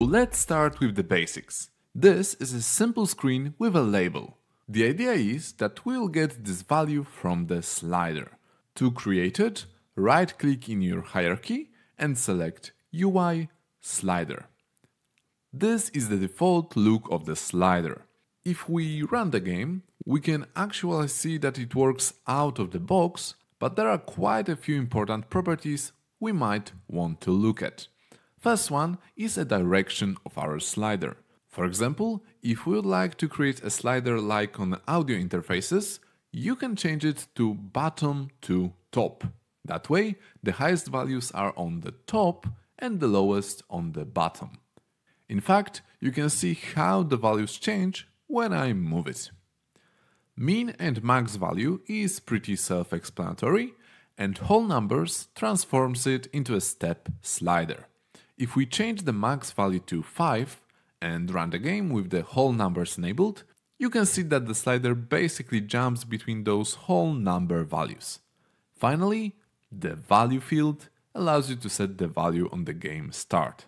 Let's start with the basics. This is a simple screen with a label. The idea is that we'll get this value from the slider. To create it, right click in your hierarchy and select UI slider. This is the default look of the slider. If we run the game, we can actually see that it works out of the box, but there are quite a few important properties we might want to look at. First one is a direction of our slider. For example, if we would like to create a slider like on audio interfaces, you can change it to bottom to top. That way, the highest values are on the top and the lowest on the bottom. In fact, you can see how the values change when I move it. Min and max value is pretty self-explanatory and whole numbers transforms it into a step slider. If we change the max value to 5 and run the game with the whole numbers enabled, you can see that the slider basically jumps between those whole number values. Finally, the value field allows you to set the value on the game start.